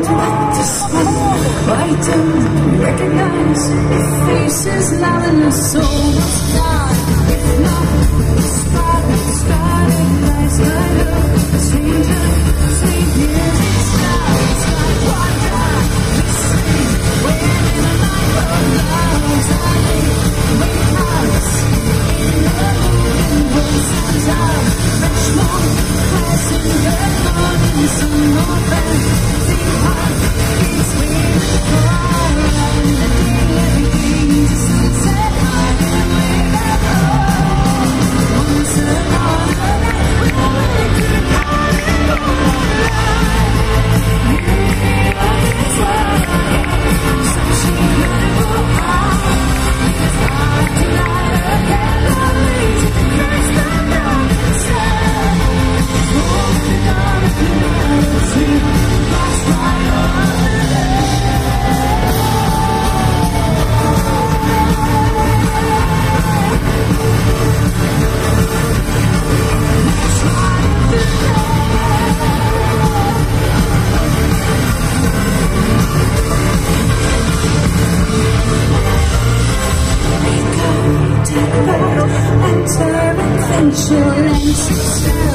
frightened, despite, and recognize, the faces loud in the soul. If not, if not. You.